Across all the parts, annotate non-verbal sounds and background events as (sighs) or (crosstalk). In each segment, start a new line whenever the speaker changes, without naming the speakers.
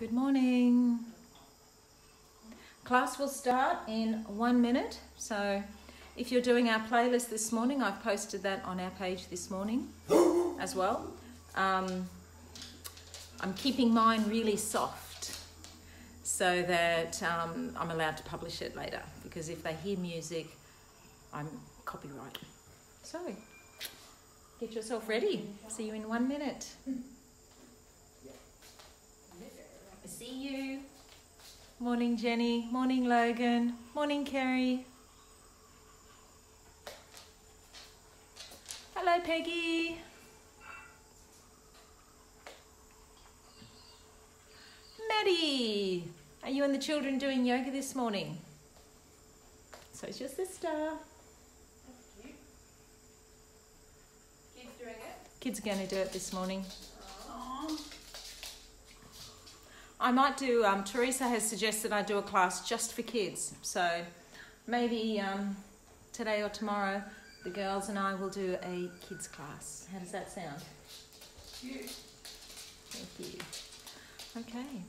Good morning. Class will start in one minute. So if you're doing our playlist this morning, I've posted that on our page this morning (gasps) as well. Um, I'm keeping mine really soft so that um, I'm allowed to publish it later because if they hear music, I'm copyright. So get yourself ready. See you in one minute. See you. Morning, Jenny. Morning, Logan. Morning, Kerry. Hello, Peggy. Maddie. Are you and the children doing yoga this morning? So is your sister.
Kids doing it?
Kids are going to do it this morning. I might do, um, Teresa has suggested I do a class just for kids. So maybe um, today or tomorrow, the girls and I will do a kids class. How does that sound?
Cute.
Thank you. Okay.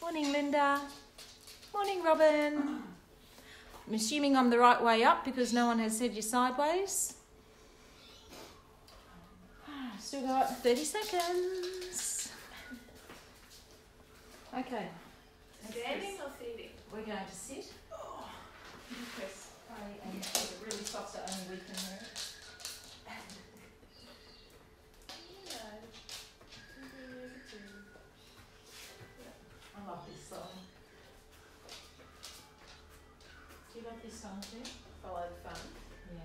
Morning, Linda. Morning, Robin. I'm assuming I'm the right way up because no one has said you're sideways. Still got 30 seconds. Okay.
Standing or sitting?
We're going to sit. Oh. Press play and it really stops it only we can it. I love this song. Do you love this song too?
Follow the fun.
Yeah.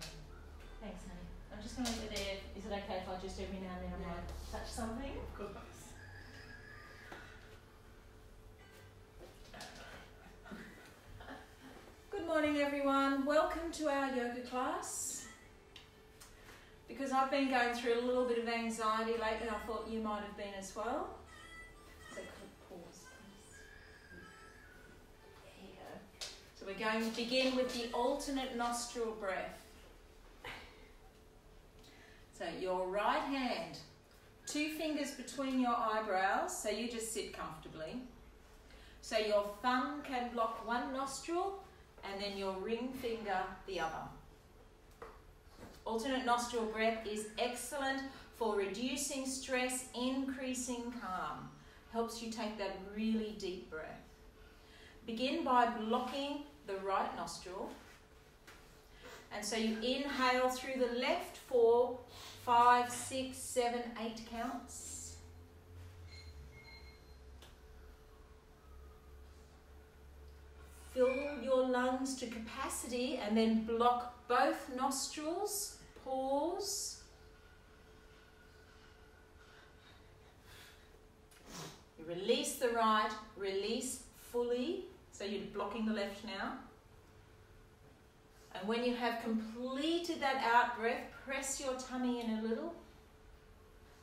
Thanks, honey. I'm just going to leave it there. Is it okay if I just every now and then I might touch something? Everyone. Welcome to our yoga class. Because I've been going through a little bit of anxiety lately, I thought you might have been as well. So, pause. There. So, we're going to begin with the alternate nostril breath. So, your right hand, two fingers between your eyebrows, so you just sit comfortably. So, your thumb can block one nostril and then your ring finger the other. Alternate nostril breath is excellent for reducing stress, increasing calm. Helps you take that really deep breath. Begin by blocking the right nostril. And so you inhale through the left for five, six, seven, eight counts. Fill your lungs to capacity and then block both nostrils. Pause. Release the right, release fully. So you're blocking the left now. And when you have completed that out breath, press your tummy in a little.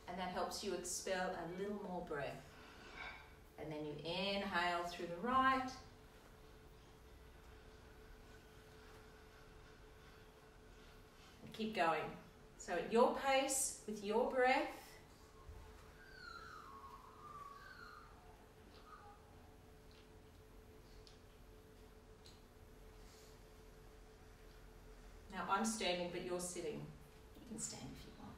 And that helps you expel a little more breath. And then you inhale through the right. Keep going. So at your pace, with your breath. Now I'm standing, but you're sitting. You can stand if you want.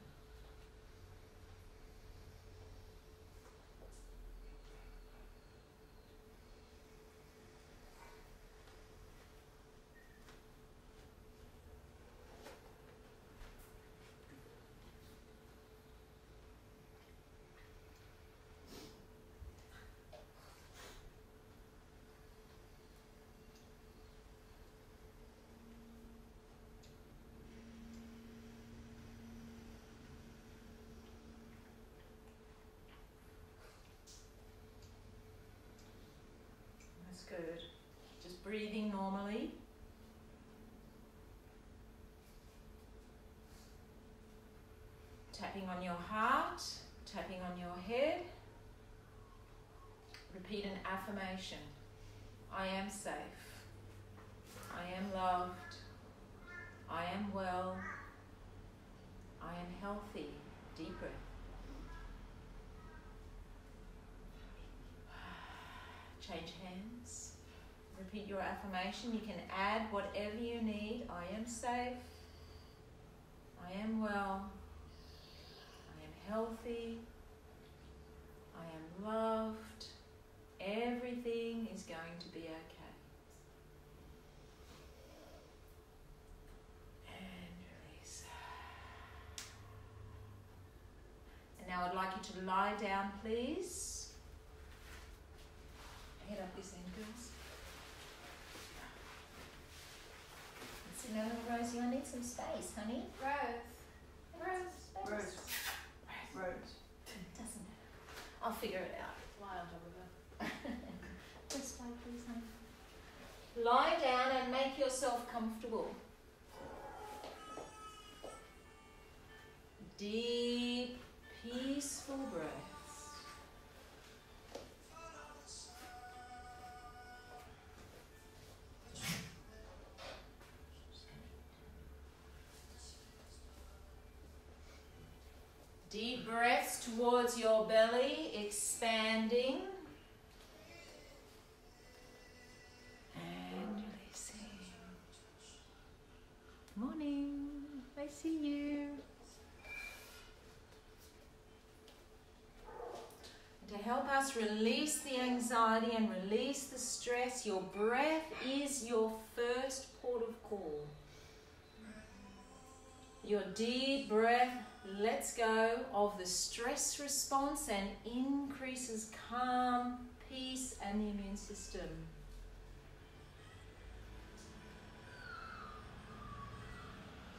That's good. Just breathing normally. Tapping on your heart, tapping on your head. Repeat an affirmation I am safe. I am loved. I am well. I am healthy. Deep breath. (sighs) change hands. Repeat your affirmation. You can add whatever you need. I am safe. I am well. I am healthy. I am loved. Everything is going to be okay. And release. And now I'd like you to lie down, please. Head up this end, girls. Sit down, little Rosie. I need some space, honey.
Rose. Rose.
Space.
Rose. Rose.
Doesn't matter. I'll figure it out.
Lie on top of her.
Just way, please, honey. Lie down and make yourself comfortable. Deep, peaceful breaths. Towards your belly, expanding. And releasing. Morning. I see you. To help us release the anxiety and release the stress, your breath is your first port of call. Your deep breath lets go of the stress response and increases calm, peace, and the immune system.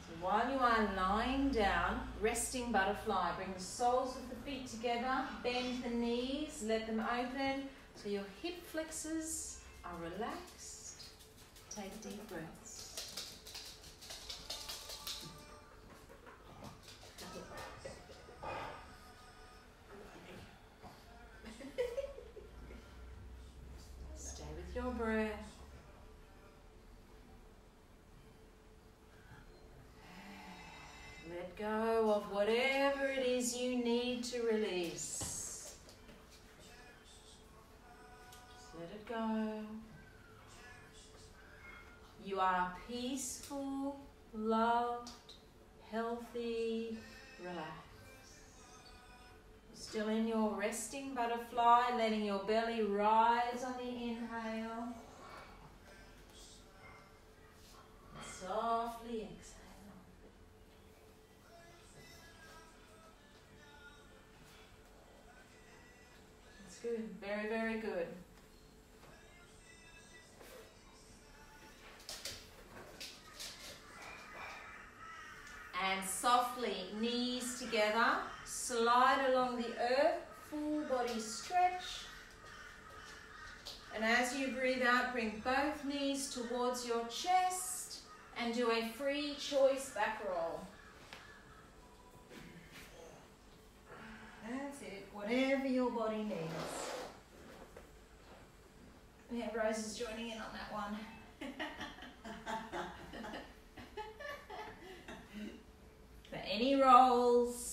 So while you are lying down, resting butterfly, bring the soles of the feet together, bend the knees, let them open so your hip flexors are relaxed. Take a deep breaths. Your breath. Let go of whatever it is you need to release. Just let it go. You are peaceful, loved, healthy, relaxed. Still in your resting butterfly, letting your belly rise on the inhale. Softly exhale. That's good. Very, very good. And softly, knees together, slide along the earth, full body stretch. And as you breathe out, bring both knees towards your chest and do a free choice back roll. That's it, whatever your body needs. Yeah, Rose is joining in on that one. (laughs) For any rolls.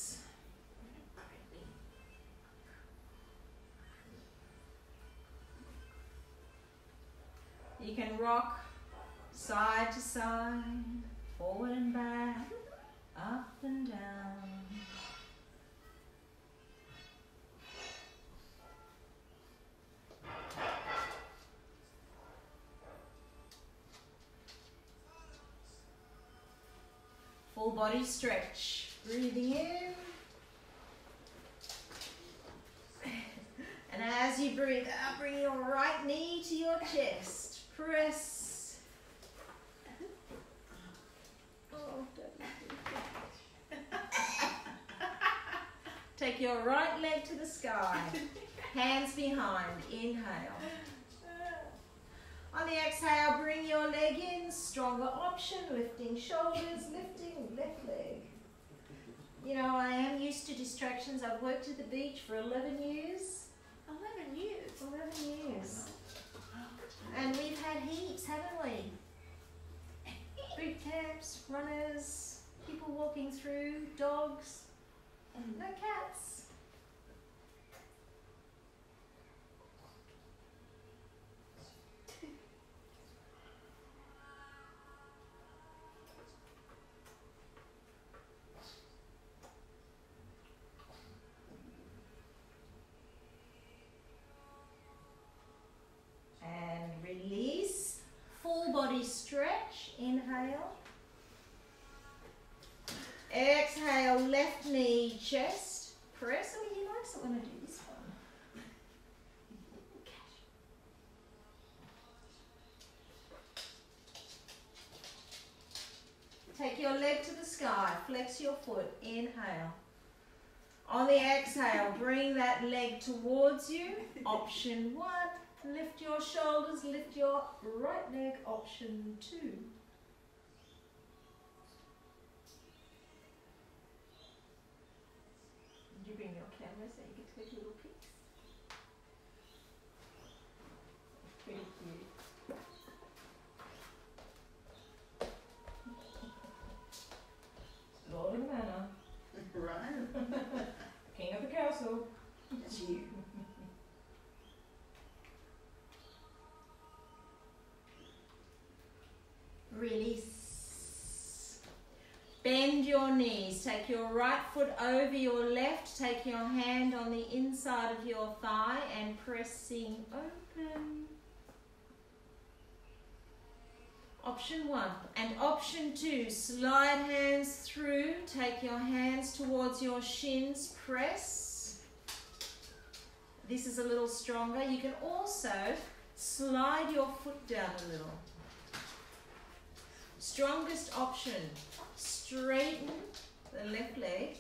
Rock side to side, forward and back, up and down. Full body stretch. Breathing in. (laughs) And as you breathe out, bring your right knee to your chest. Press. Oh, Take your right leg to the sky. Hands behind. Inhale. On the exhale, bring your leg in. Stronger option. Lifting shoulders, lifting left leg. You know, I am used to distractions. I've worked at the beach for 11 years.
11 years.
11 years. And we've had heaps, haven't we? Boot camps, runners, people walking through, dogs, no cats. Chest, press. Mean, he likes it when I do this one. Take your leg to the sky, flex your foot, inhale. On the exhale, bring that leg towards you. Option one, lift your shoulders, lift your right leg. Option two. Did you bring your camera so you can take little pics? Pretty cute. Lord of the Manor,
Right.
King of the Castle.
It's you.
Release. Bend your knees. Take your right foot over your left. Take your hand on the inside of your thigh and pressing open. Option one. And option two, slide hands through. Take your hands towards your shins. Press. This is a little stronger. You can also slide your foot down a little. Strongest option, straighten the left leg.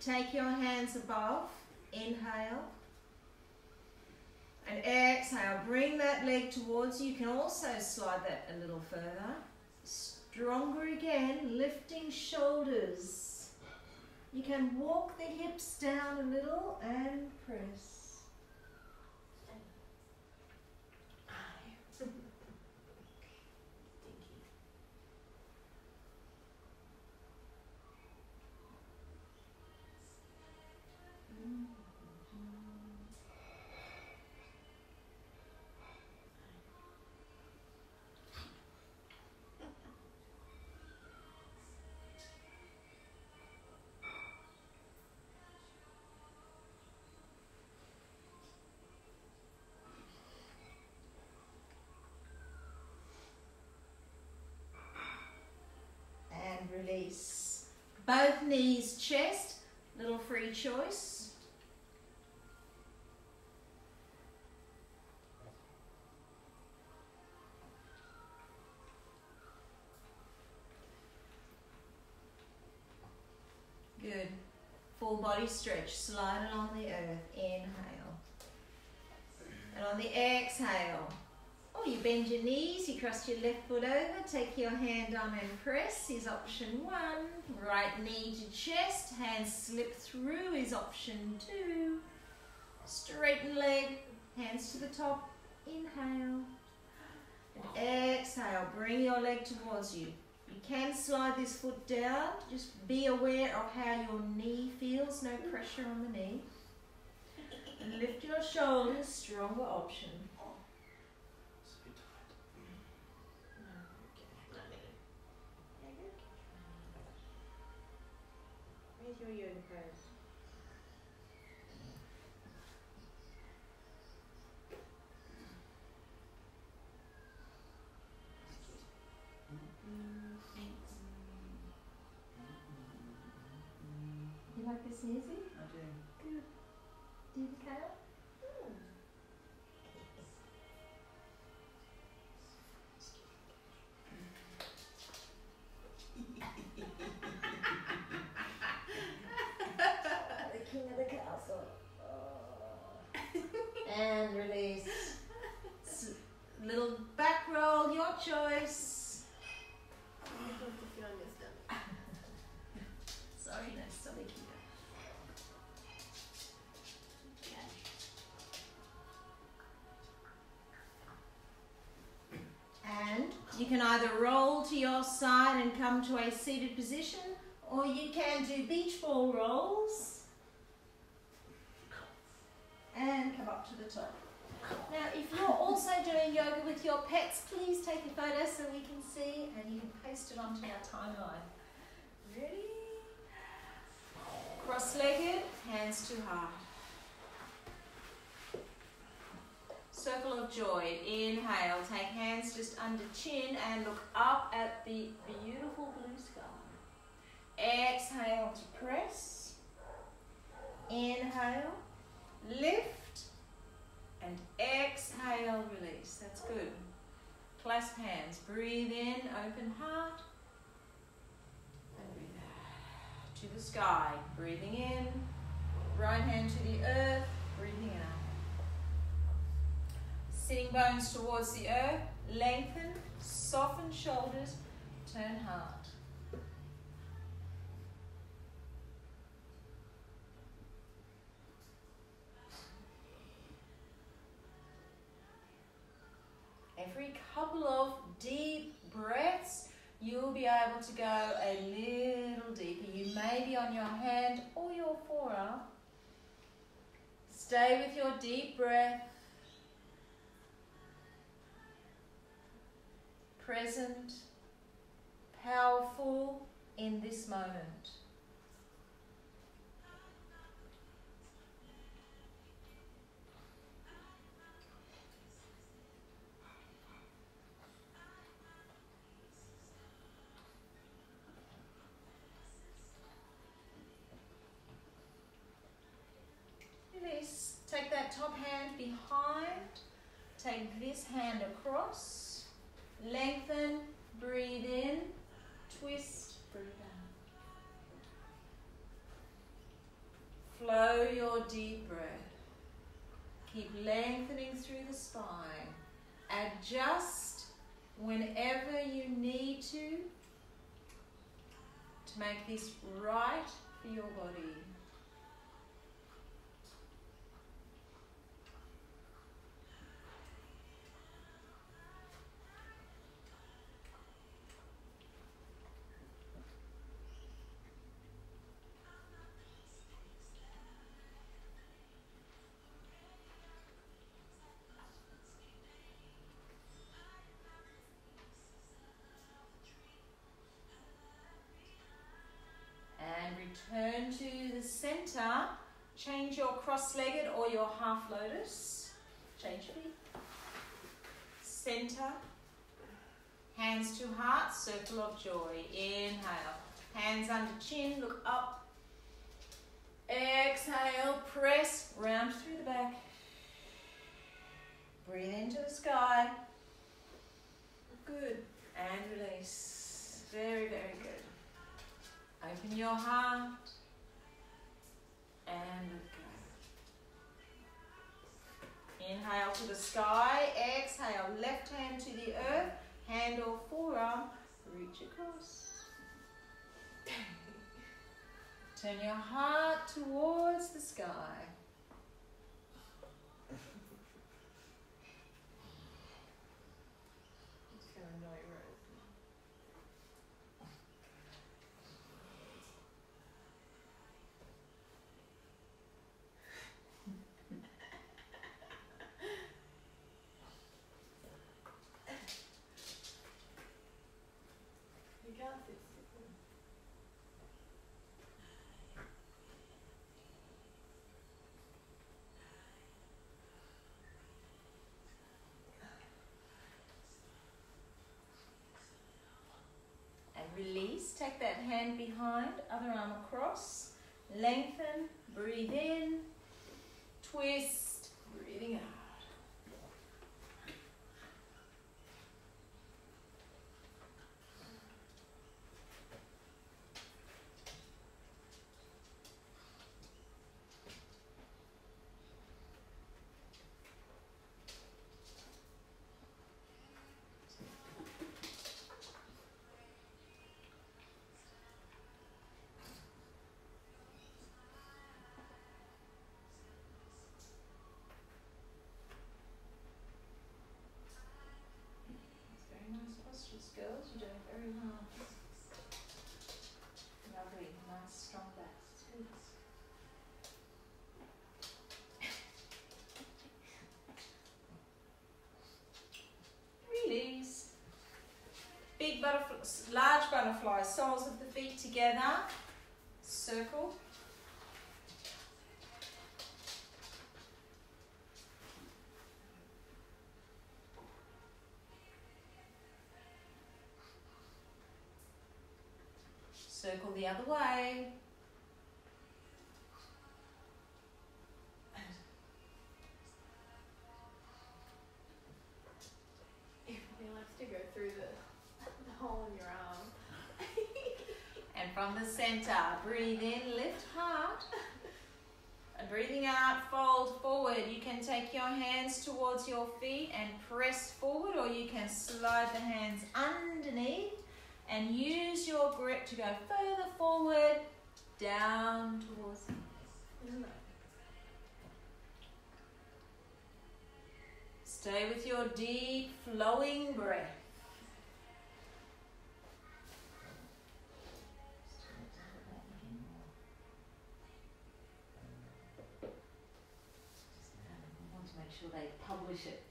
Take your hands above, inhale. And exhale, bring that leg towards you. You can also slide that a little further. Stronger again, lifting shoulders. You can walk the hips down a little and press. Both knees, chest, little free choice. Good. Full body stretch, slide on the earth. Inhale. And on the exhale, Oh, you bend your knees, you cross your left foot over, take your hand on and press is option one. Right knee to chest, hands slip through is option two. Straighten leg, hands to the top, inhale. And exhale, bring your leg towards you. You can slide this foot down, just be aware of how your knee feels, no pressure on the knee. And lift your shoulders, stronger option. Where's your yoga pose? You like this music? Can either roll to your side and come to a seated position, or you can do beach ball rolls and come up to the top. Now, if you're also doing yoga with your pets, please take a photo so we can see and you can paste it onto our timeline. Ready? Cross legged, hands to heart. Circle of joy. Inhale, take hands just under chin and look up at the beautiful blue sky. Exhale to press. Inhale, lift, and exhale, release. That's good. Clasp hands. Breathe in, open heart. And breathe out to the sky. Breathing in. Right hand to the earth. Breathing out. Sitting bones towards the earth. Lengthen. Soften shoulders. Turn heart. Every couple of deep breaths, you'll be able to go a little deeper. You may be on your hand or your forearm. Stay with your deep breath. Present, powerful in this moment. Release. Take that top hand behind. Take this hand across. Lengthen. Breathe in. Twist. Breathe out. Flow your deep breath. Keep lengthening through the spine. Adjust whenever you need to to make this right for your body. Change your cross-legged or your half lotus. Change feet. Center. Hands to heart, circle of joy. Inhale. Hands under chin, look up. Exhale, press, round through the back. Breathe into the sky. Good. And release. Very, very good. Open your heart and. Inhale to the sky, exhale, left hand to the earth, hand or forearm, reach across. Turn your heart towards the sky. Just gonna annoy Rose.
You can't sit still.
And release. Take that hand behind, other arm across. Lengthen. Breathe in. Twist. Breathing out. It's very nice girls. You're doing very well. Lovely, nice strong. It's good. Release. Big butterfly, large butterfly, soles of the feet together. Circle. circle the other way.
He likes to go through the, the hole in your arm. (laughs)
and from the center, breathe in, lift heart. And breathing out, fold forward. You can take your hands towards your feet and press forward, or you can slide the hands underneath and use your grip to go further forward, down towards the knees. Stay with your deep flowing breath.
Uh, I want to make sure they publish it.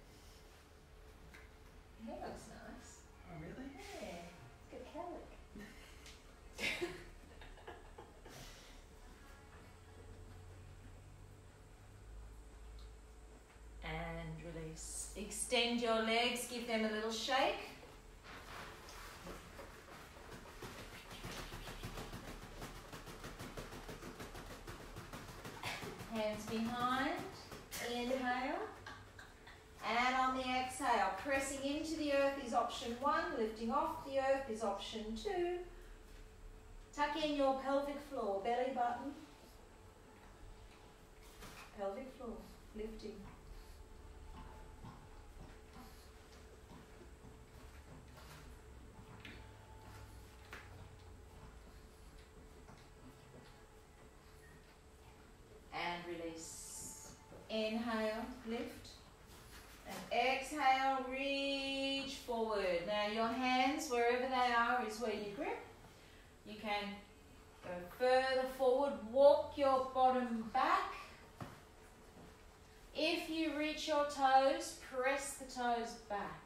Them a little shake. Hands behind. Inhale. And on the exhale, pressing into the earth is option one, lifting off the earth is option two. Tuck in your pelvic floor, belly button. Pelvic floor, lifting. And release. Inhale, lift. And exhale, reach forward. Now your hands, wherever they are, is where you grip. You can go further forward, walk your bottom back. If you reach your toes, press the toes back.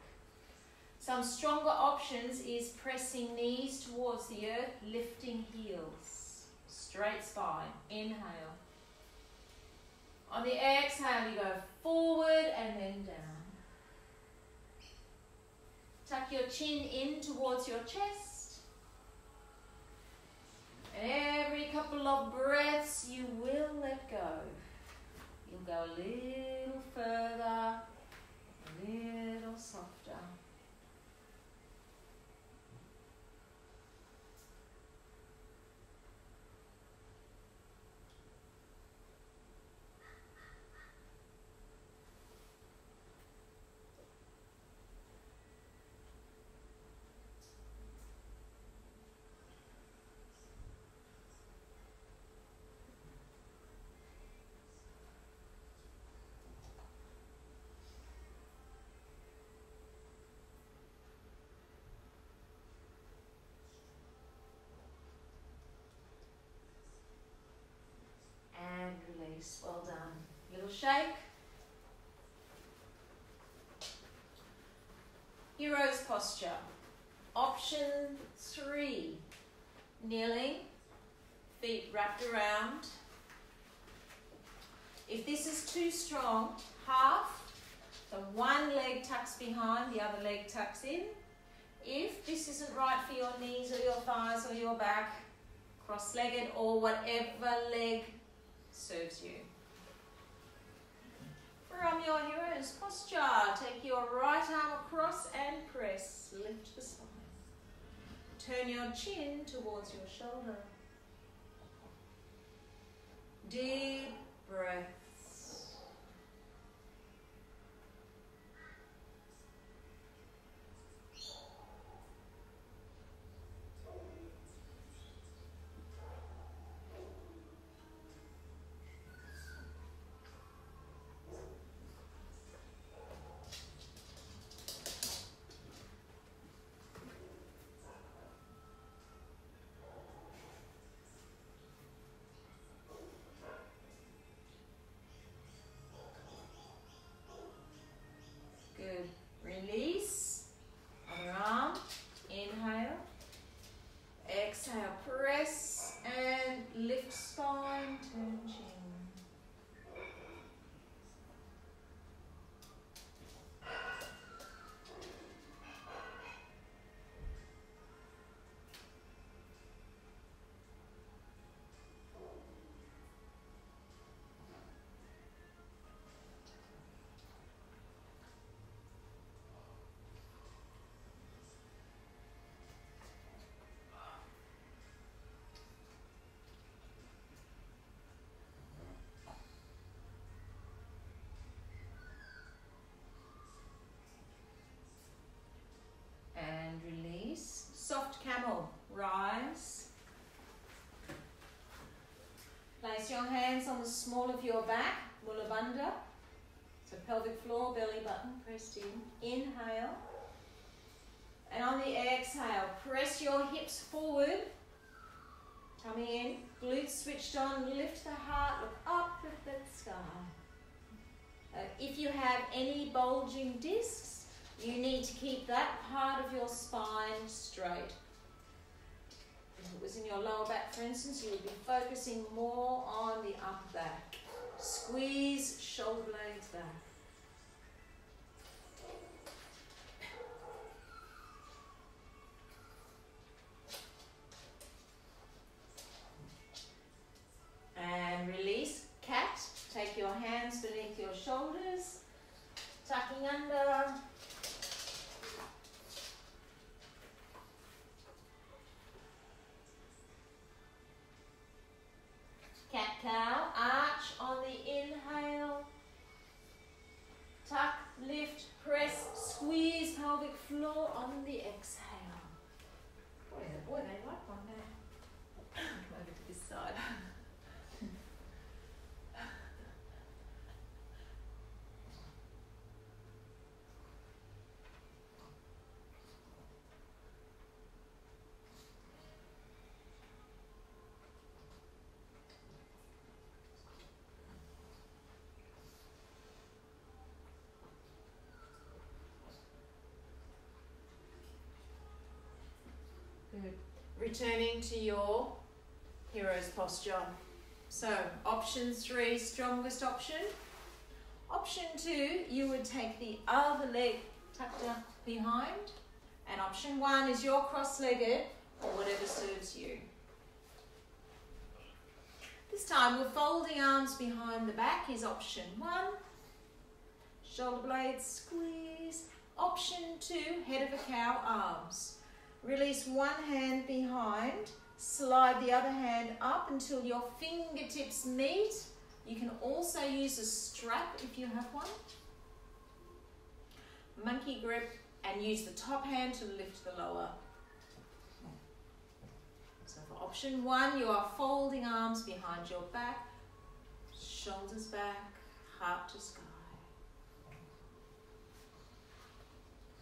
Some stronger options is pressing knees towards the earth, lifting heels. Straight spine. Inhale. On the exhale, you go forward and then down. Tuck your chin in towards your chest. And every couple of breaths, you will let go. You'll go a little further, a little softer. And release. Well done. Little shake. Hero's posture. Option three. Kneeling, feet wrapped around. If this is too strong, half. So one leg tucks behind, the other leg tucks in. If this isn't right for your knees or your thighs or your back, cross-legged or whatever leg serves you. From your hero's posture, take your right arm across and press. Lift the spine. Turn your chin towards your shoulder. Deep breaths. Small of your back, Mula Bandha. So pelvic floor, belly button pressed in. Inhale. And on the exhale, press your hips forward. Tummy in, glutes switched on, lift the heart, look up at the sky. Uh, if you have any bulging discs, you need to keep that part of your spine straight. If it was in your lower back, for instance, you would be focusing more on the upper back. Squeeze shoulder blades back. And release. Cat. Take your hands beneath your shoulders. Tucking under. Cat cow. Arch on the inhale. Tuck, lift, press, squeeze pelvic floor on the exhale. Boy, boy, they like one there. Come over to this side. Good. Returning to your hero's posture. So, option three, strongest option. Option two, you would take the other leg tucked up behind. And option one is your cross legged or whatever serves you. This time, we're folding arms behind the back, is option one. Shoulder blades squeeze. Option two, head of a cow, arms. Release one hand behind, slide the other hand up until your fingertips meet. You can also use a strap if you have one. Monkey grip and use the top hand to lift the lower. So for option one, you are folding arms behind your back, shoulders back, heart to sky.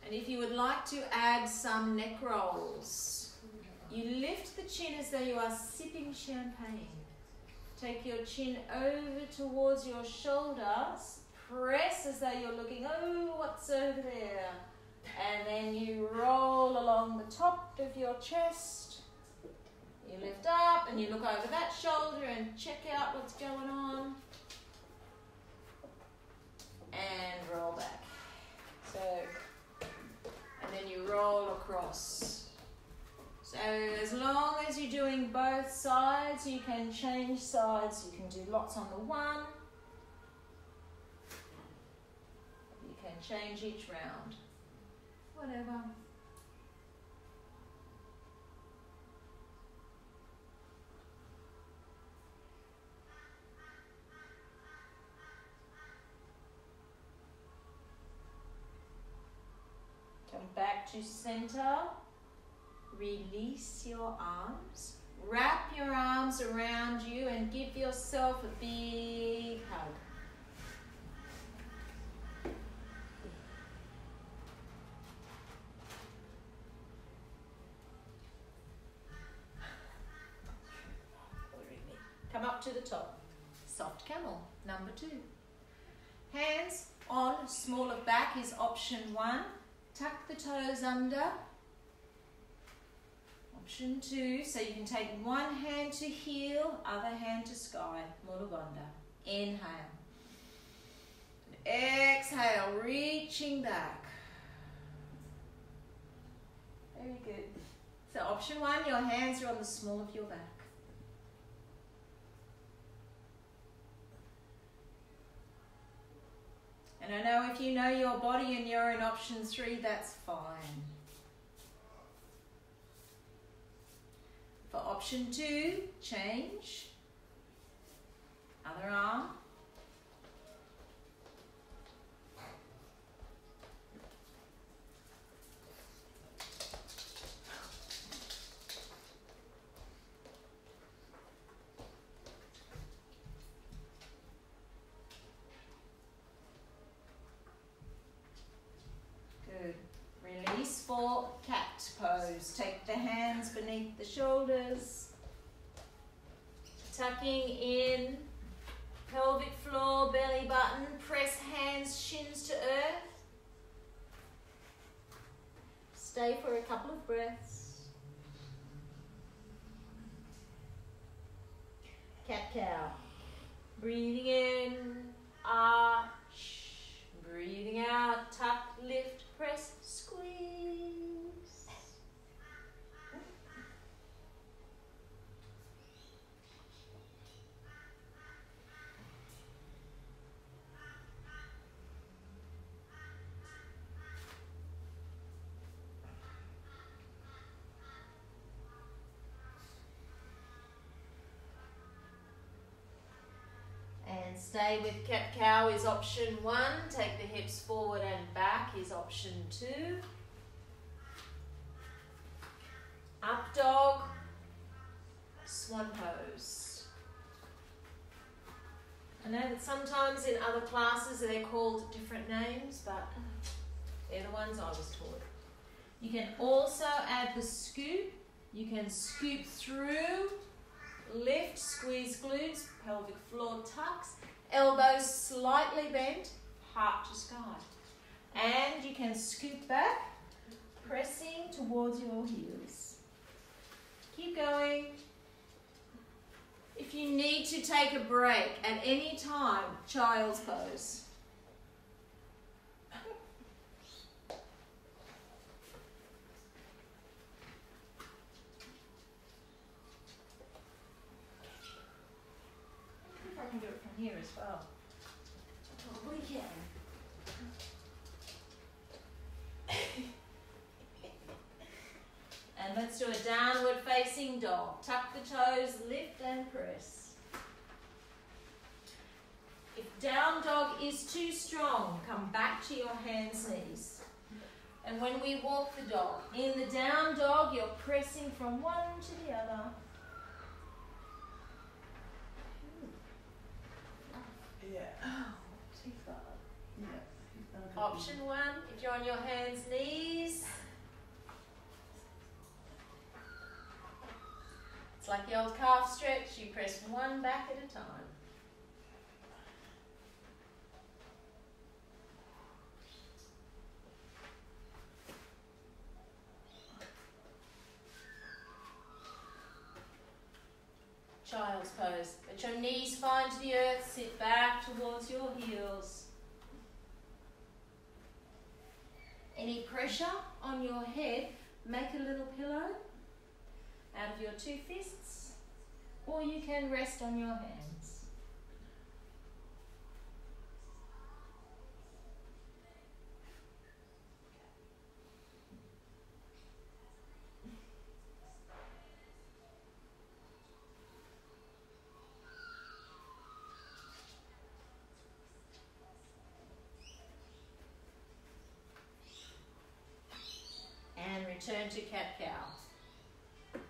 And if you would like to add some neck rolls, you lift the chin as though you are sipping champagne. Take your chin over towards your shoulders. Press as though you're looking, oh, what's over there? And then you roll along the top of your chest. You lift up and you look over that shoulder and check out what's going on. And roll back. So and then you roll across. So as long as you're doing both sides, you can change sides. You can do lots on the one. You can change each round. Whatever. Back to center. Release your arms. Wrap your arms around you and give yourself a big hug. Come up to the top. Soft camel, number two. Hands on small of back is option one. Tuck the toes under. Option two, so you can take one hand to heel, other hand to sky. Mula Bandha. Inhale. Exhale, reaching back. Very good. So option one, your hands are on the small of your back. And I know if you know your body and you're in option three, that's fine. For option two, change. Other arm. In, pelvic floor, belly button, press hands, shins to earth. Stay for a couple of breaths. Cat cow. Breathing in, arch. Breathing out, tuck, lift, press, squeeze. And stay with cat cow is option one. Take the hips forward and back is option two. Up dog, swan pose. I know that sometimes in other classes they're called different names, but they're the ones I was taught. You can also add the scoop. You can scoop through, lift, squeeze glutes, pelvic floor tucks, elbows slightly bent, heart to sky. And you can scoop back, pressing towards your heels. Keep going. If you need to take a break at any time, child's pose. if I can do it from here as well.
Probably can.
And let's do a downward facing dog. Tuck the toes, lift and press. If down dog is too strong, come back to your hands, knees. And when we walk the dog, in the down dog, you're pressing from one to the other.
Yeah. (gasps)
Option one, if you're on your hands, knees. It's like the old calf stretch, you press one back at a time. Child's pose. Let your knees find the earth, sit back towards your heels. Any pressure on your head, make a little pillow out of your two fists, or you can rest on your hands. Return to cat cow.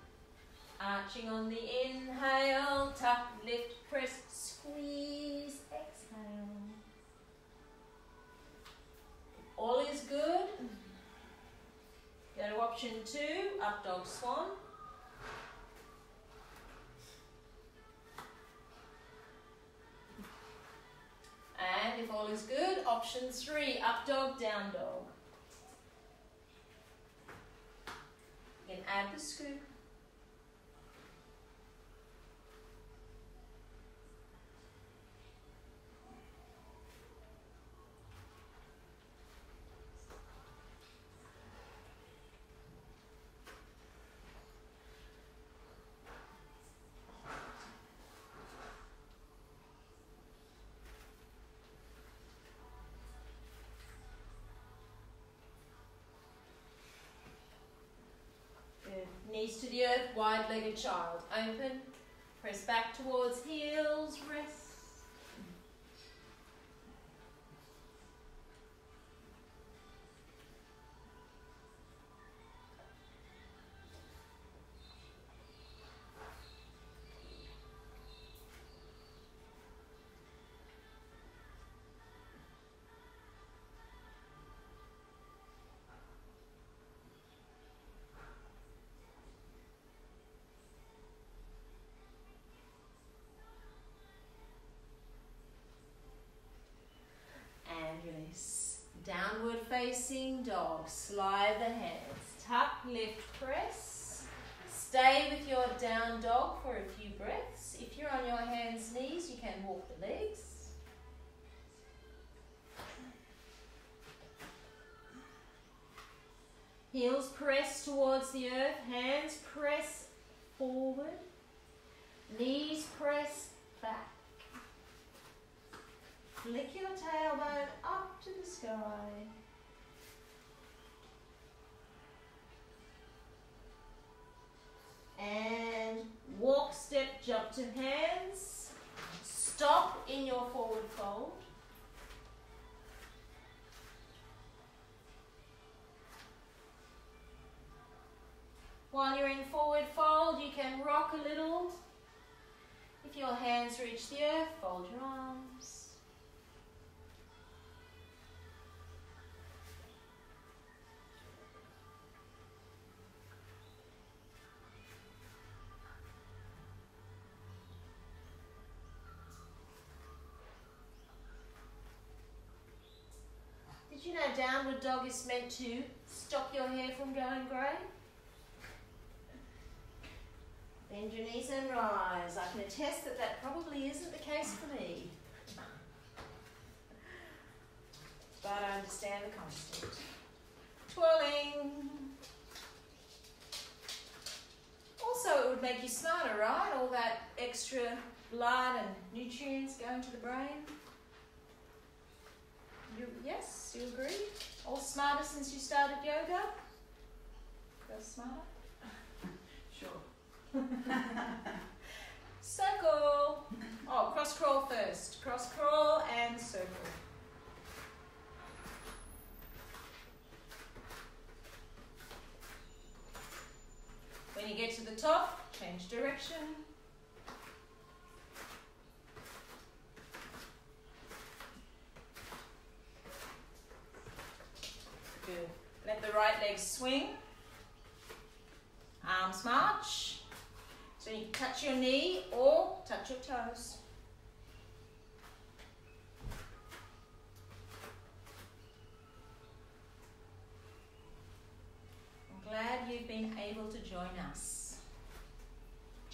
Arching on the inhale, tuck, lift, press, squeeze, exhale. All is good. Go to option two, up dog swan. And if all is good, option three, up dog, down dog. You can add the scoop. Good. Knees to the earth, wide legged child. Open. Press back towards heels, rest. Dog. Slide the hands. Tuck, lift, press. Stay with your down dog for a few breaths. If you're on your hands, knees, you can walk the legs. Heels press towards the earth, hands press forward, knees press back. Flick your tailbone up to the sky. And walk, step, jump to hands. Stop in your forward fold. While you're in forward fold, you can rock a little. If your hands reach the earth, fold your arms. Downward dog is meant to stop your hair from going grey? Bend your knees and rise. I can attest that that probably isn't the case for me. But I understand the concept. Twirling. Also, it would make you smarter, right? All that extra blood and nutrients going to the brain. You, yes, you agree? All smarter since you started yoga? Feel smarter? (laughs)
Sure. (laughs)
Circle. Oh, cross crawl first. Cross crawl and circle. When you get to the top, change direction. Good. Let the right leg swing. Arms march. So you touch your knee or touch your toes. I'm glad you've been able to join us.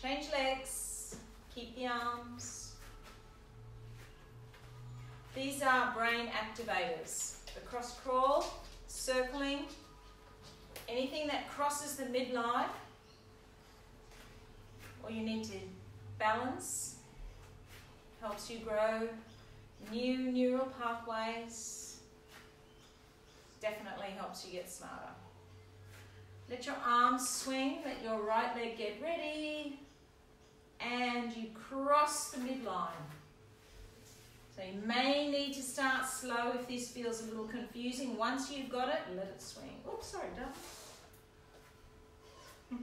Change legs, keep the arms. These are brain activators. The cross crawl, circling, anything that crosses the midline or you need to balance, helps you grow new neural pathways, definitely helps you get smarter. Let your arms swing, let your right leg get ready, and you cross the midline. You may need to start slow if this feels a little confusing. Once you've got it, let it swing. Oops, sorry, done. (laughs)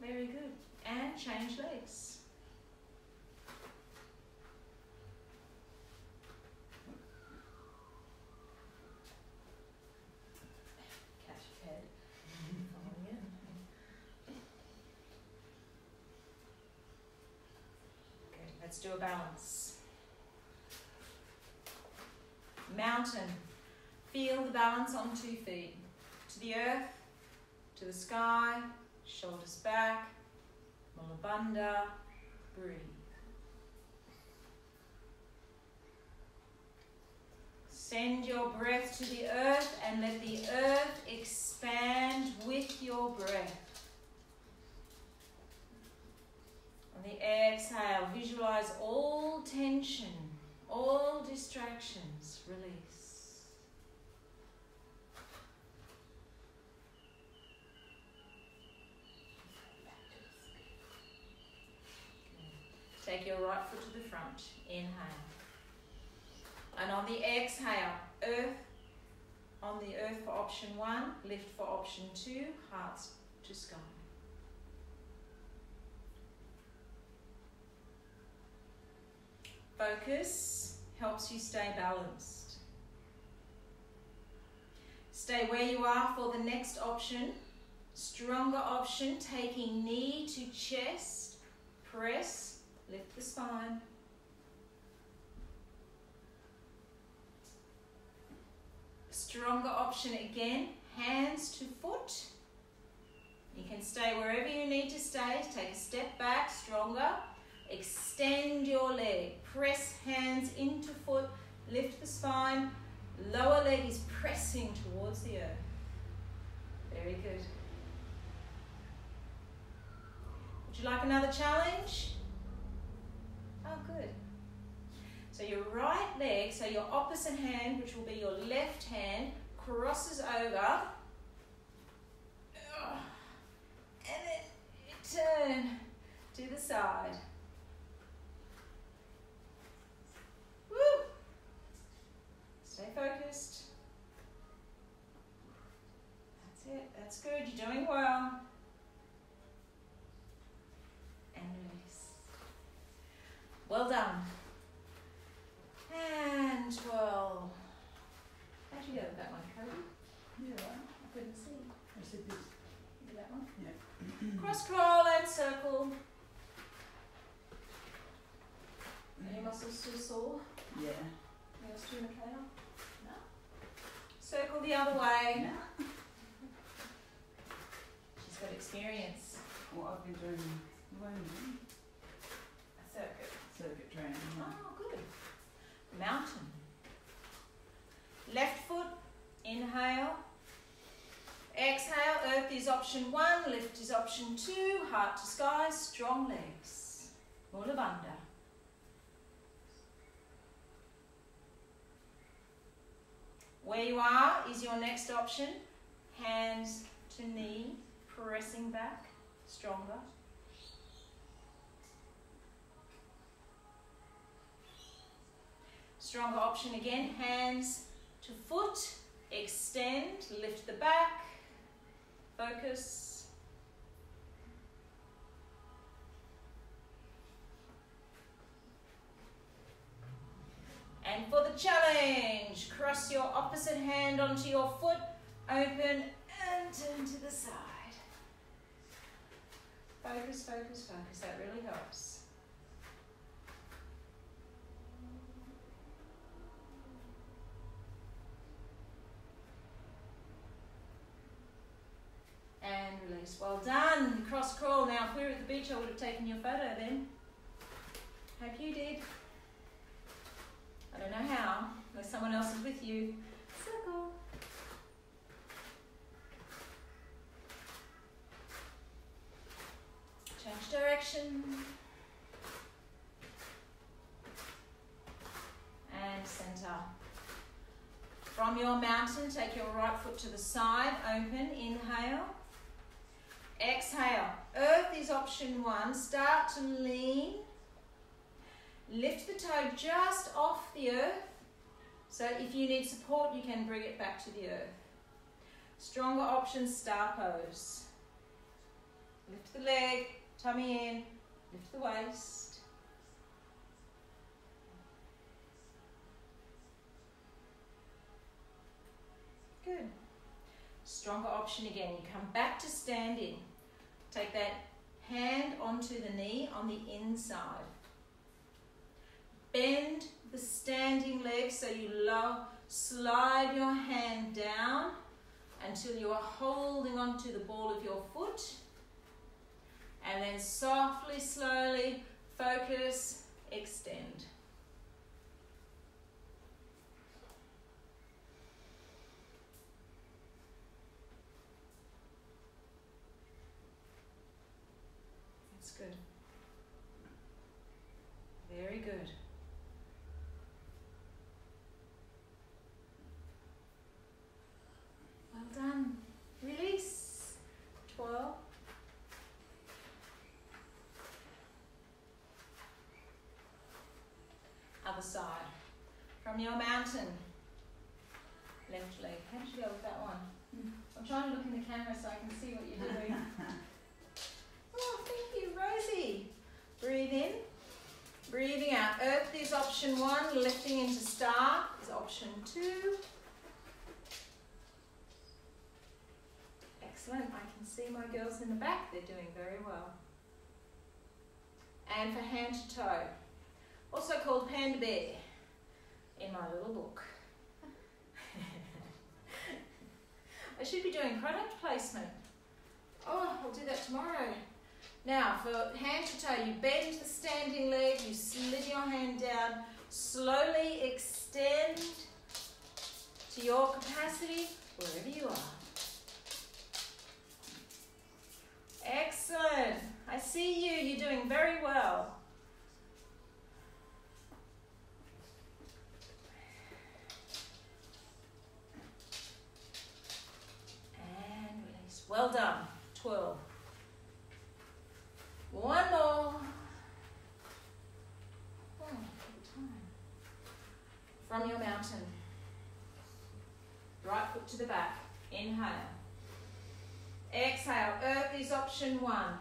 Very good. And change legs. Catch your head. Following it. Okay, let's do a balance. Mountain. Feel the balance on two feet. To the earth, to the sky, shoulders back, Mula Bandha, breathe. Send your breath to the earth and let the earth expand with your breath. On the exhale, visualize all tension, all distractions, release. Take your right foot to the front. Inhale. And on the exhale, earth on the earth for option one, lift for option two, hearts to sky. Focus helps you stay balanced. Stay where you are for the next option. Stronger option, taking knee to chest, press, lift the spine. Stronger option again, hands to foot. You can stay wherever you need to stay. Take a step back, stronger. Extend your leg. Press hands into foot. Lift the spine. Lower leg is pressing towards the earth. Very good. Would you like another challenge? Oh, good. So your right leg, so your opposite hand, which will be your left hand, crosses over. And then turn to the side. Stay focused. That's it. That's good. You're doing well. And release. Well done. And well. How'd you go with that one, Cody?
Yeah.
I couldn't see.
I said this.
You that one?
Yeah. (clears throat)
Cross crawl and circle. Mm. Are your muscles still sore?
Yeah.
Yours too, Michaela? No. Circle the other way.
No.
She's got experience.
What I've been doing learning
A circuit.
circuit training. Yeah.
Oh, good. Mountain. Left foot, inhale. Exhale, earth is option one, lift is option two, heart to sky, strong legs. Mula Bandha. Where you are is your next option. Hands to knee, pressing back, stronger. Stronger option again, hands to foot, extend, lift the back, focus. And for the challenge, cross opposite hand onto your foot, open and turn to the side. Focus, focus, focus. That really helps. And release. Well done. Cross crawl. Now, if we were at the beach, I would have taken your photo then. Hope you did. I don't know how, unless someone else is with you. Circle. Change direction. And center. From your mountain, take your right foot to the side, open, inhale. Exhale. Earth is option one. Start to lean. Lift the toe just off the earth. So if you need support, you can bring it back to the earth. Stronger option, star pose. Lift the leg, tummy in, lift the waist. Good. Stronger option again. You come back to standing. Take that hand onto the knee on the inside. Bend the standing leg so you low, slide your hand down until you are holding onto the ball of your foot. And then softly, slowly, focus, extend. That's good. Very good. Well done. Release. 12. Other side. From your mountain. Left leg. How did you go with that one? Hmm. I'm trying to look in the camera so I can see what you're doing. (laughs) oh, thank you, Rosie. Breathe in. Breathing out. Earth is option one. Lifting into star is option two. Excellent. I can see my girls in the back, they're doing very well. And for hand to toe, also called panda bear in my little book. (laughs) I should be doing product placement. Oh, I'll do that tomorrow. Now, for hand to toe, you bend the standing leg, you slid your hand down, slowly extend to your capacity wherever you are. Excellent. I see you. You're doing very well. And release. Well done. 12. One more. Oh. From your mountain. Right foot to the back. Inhale. Exhale. Earth is option one.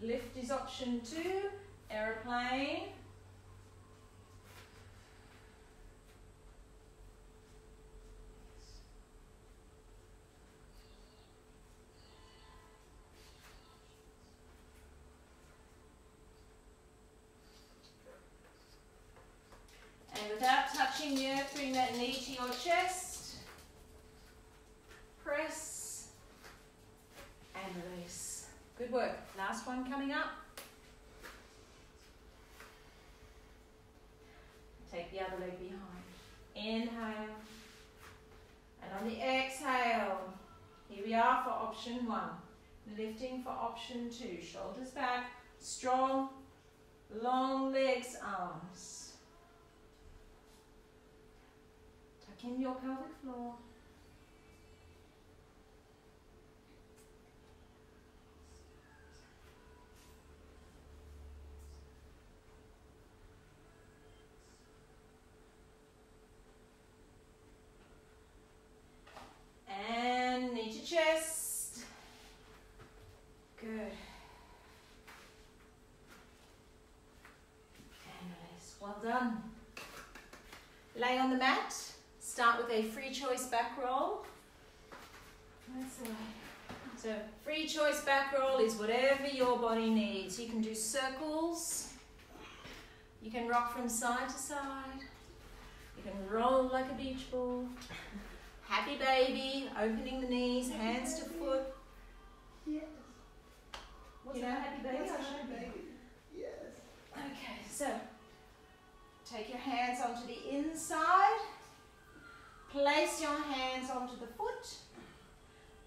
Lift is option two. Aeroplane. And without touching the earth, bring that knee to your chest. Press and release. Good work. Last one coming up. Take the other leg behind. Inhale. And on the exhale, here we are for option one. Lifting for option two. Shoulders back, strong, long legs, arms. In your pelvic floor. And knee to chest. Good. And release. Well done. Lay on the mat. Start with a free choice back roll. That's the way. So free choice back roll is whatever your body needs. You can do circles. You can rock from side to side. You can roll like a beach ball. Happy baby, opening the knees, hands to foot.
Yes.
You know happy baby?
What's happy baby? Yes.
Okay, so take your hands onto the inside. Place your hands onto the foot.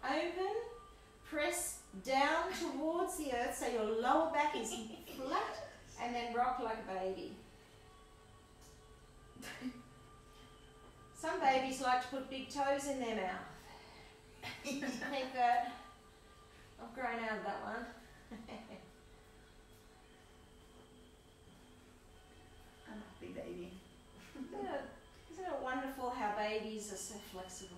Open. Press down towards the earth so your lower back is flat and then rock like a baby. Some babies like to put big toes in their mouth. (laughs) I think that I've grown out of that one. (laughs)
I'm a happy baby.
Isn't it, isn't it wonderful how flexible?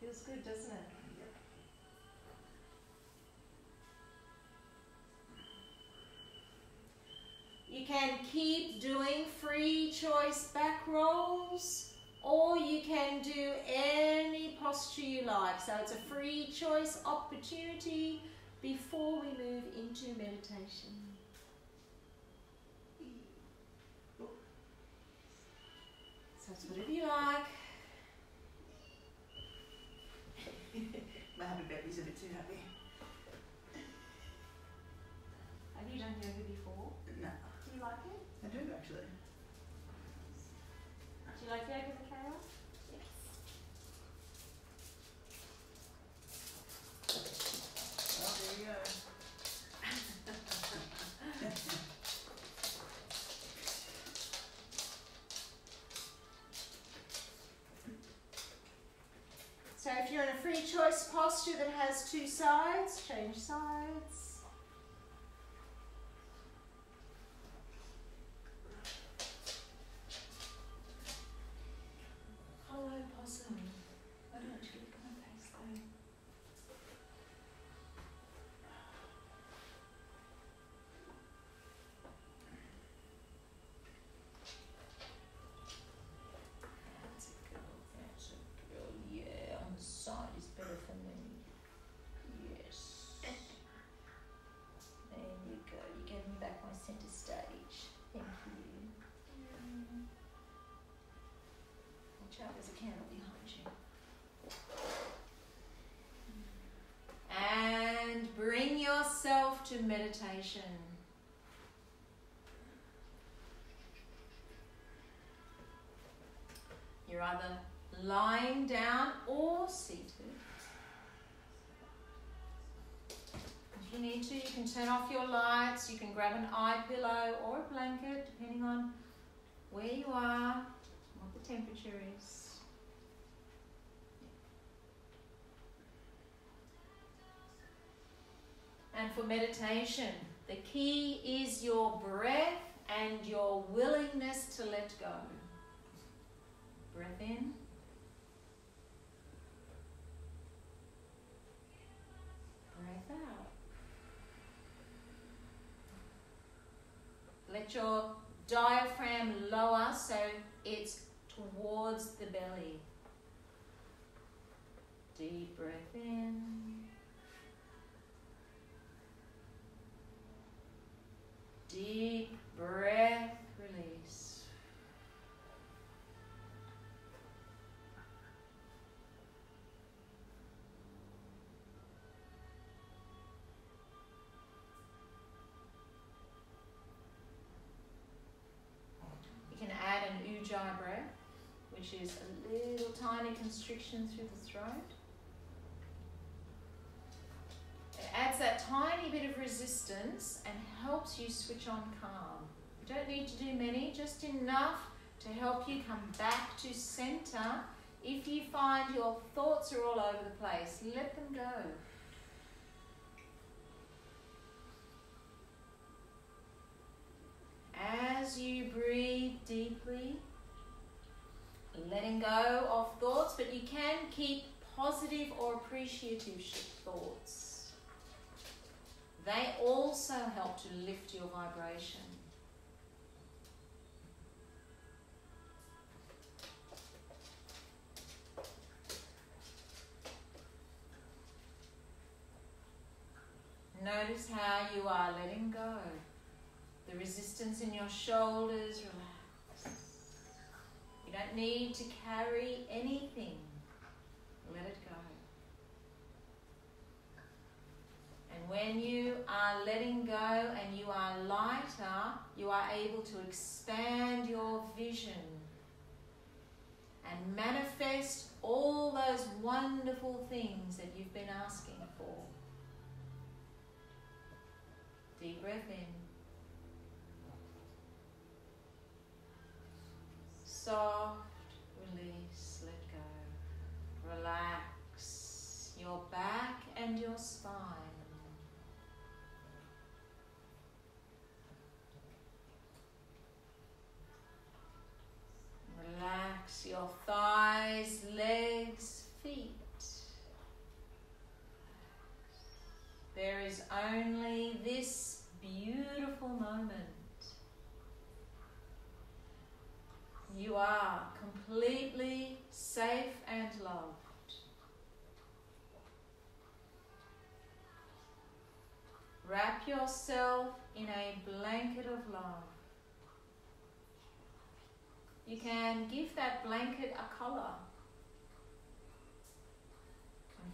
Feels good, doesn't it? You can keep doing free choice back rolls or you can do any posture you like. So it's a free choice opportunity before we move into meditation. So it's whatever you like. Change sides. Yourself to meditation. You're either lying down or seated. If you need to, you can turn off your lights, you can grab an eye pillow or a blanket, depending on where you are, what the temperature is. And for meditation, the key is your breath and your willingness to let go. Breath in. Breath out. Let your diaphragm lower so it's towards the belly. Deep breath in. Deep breath, release. You can add an ujjayi breath, which is a little tiny constriction through the throat. Tiny bit of resistance and helps you switch on calm. You don't need to do many, just enough to help you come back to center. If you find your thoughts are all over the place, let them go. As you breathe deeply, letting go of thoughts, but you can keep positive or appreciative thoughts. They also help to lift your vibration. Notice how you are letting go. The resistance in your shoulders relax. You don't need to carry anything. Let it go. And when you are letting go and you are lighter, you are able to expand your vision and manifest all those wonderful things that you've been asking for. Deep breath in. Soft release, let go. Relax your back and your spine. Relax your thighs, legs, feet. There is only this beautiful moment. You are completely safe and loved. Wrap yourself in a blanket of love. You can give that blanket a color.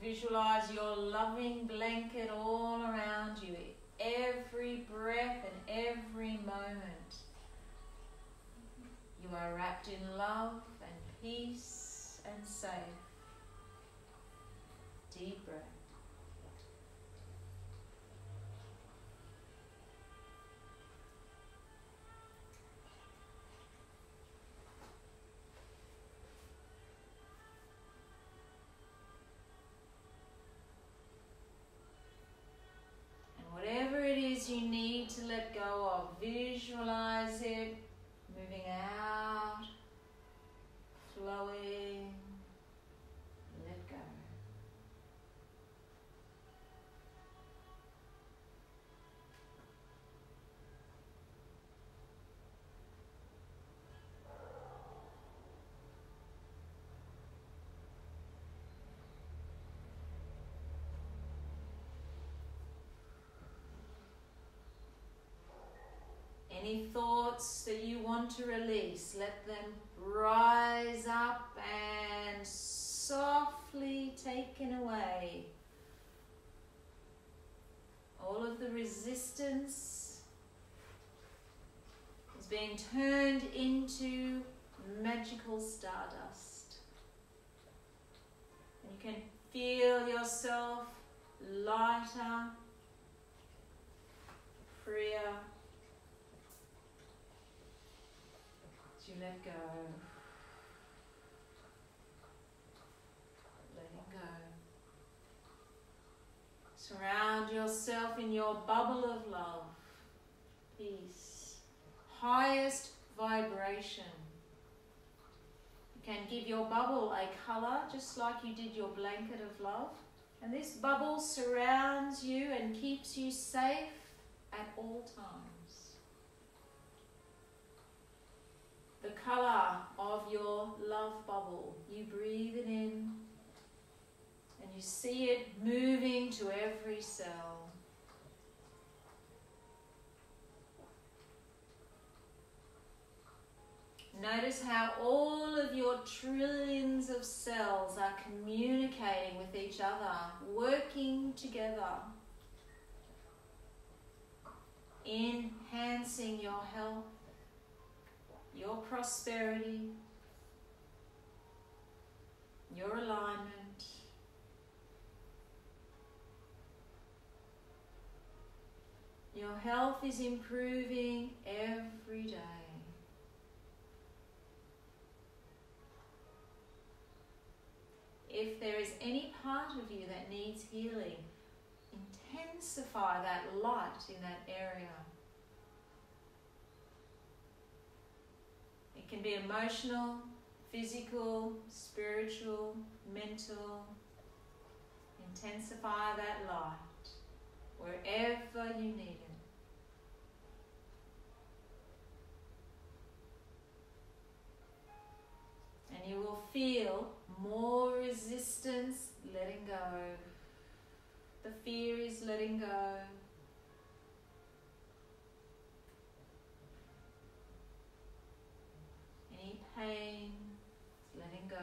Visualize your loving blanket all around you, every breath and every moment. You are wrapped in love and peace and safe. Deep breath. And whatever it is you need to let go of, visualize it moving out, flowing, let go. Any thoughts that you want to release, let them rise up and softly taken away. all of the resistance is being turned into magical stardust. And you can feel yourself lighter, freer as you let go. Letting go. Surround yourself in your bubble of love, peace, highest vibration. You can give your bubble a colour just like you did your blanket of love. And this bubble surrounds you and keeps you safe at all times. The colour of your love bubble, you breathe it in and you see it moving to every cell. Notice how all of your trillions of cells are communicating with each other, working together, enhancing your health, your prosperity, your alignment. Your health is improving every day. If there is any part of you that needs healing, intensify that light in that area. It can be emotional, physical, spiritual, mental. Intensify that light wherever you need it. And you will feel more resistance letting go. The fear is letting go. Any pain letting go.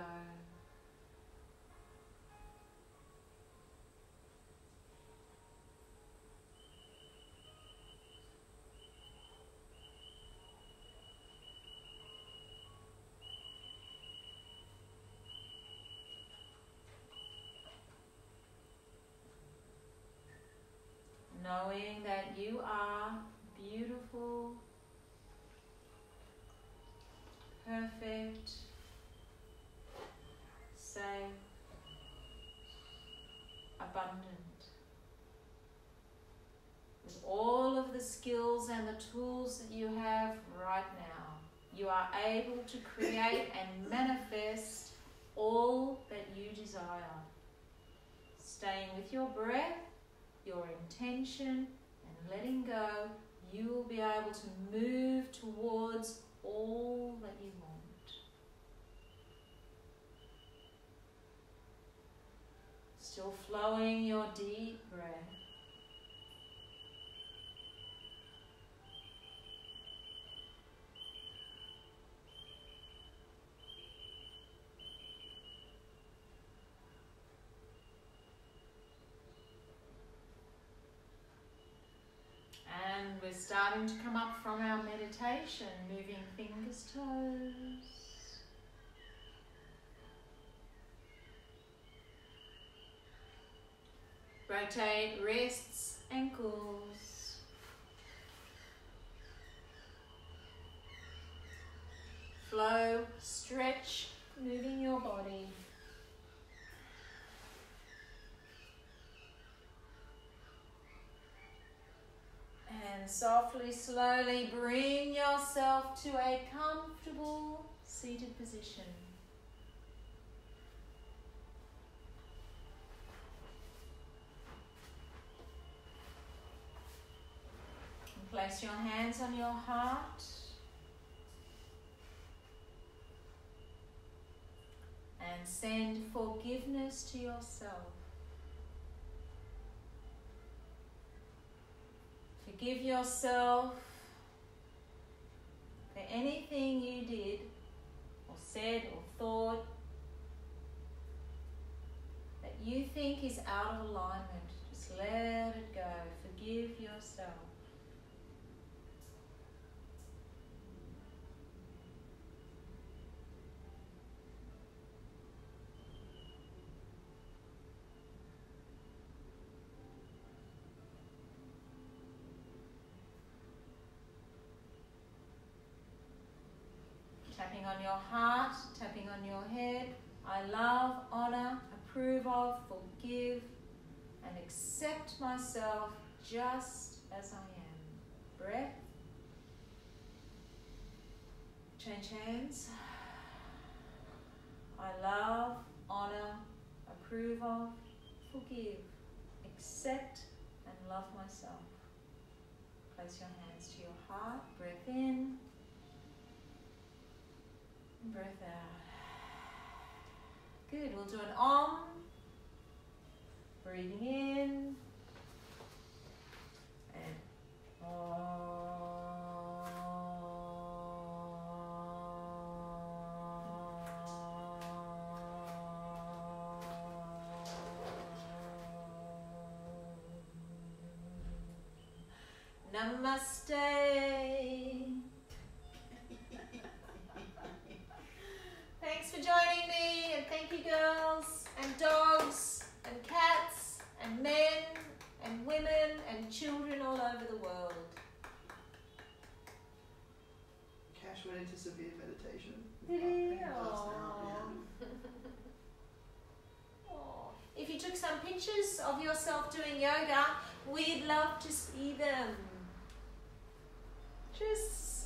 knowing that you are beautiful, perfect, safe, abundant. With all of the skills and the tools that you have right now, you are able to create (laughs) and manifest all that you desire. Staying with your breath your intention and letting go, you will be able to move towards all that you want. Still flowing your deep breath. And we're starting to come up from our meditation, moving fingers, toes. Rotate wrists, ankles. Flow, stretch, moving your body. And softly, slowly bring yourself to a comfortable seated position. And place your hands on your heart. And send forgiveness to yourself. Forgive yourself for anything you did or said or thought that you think is out of alignment. Just let it go. Forgive yourself. Tapping on your heart, tapping on your head. I love, honor, approve of, forgive, and accept myself just as I am. Breath. Change hands. I love, honor, approve of, forgive, accept, and love myself. Place your hands to your heart. Breath in. Breath out. Good. We'll do an om. Breathing in. And Namaste. girls and dogs and cats and men and women and children all over the world.
Cash went into severe meditation. (laughs)
Did (laughs) If you took some pictures of yourself doing yoga, we'd love to see them. Just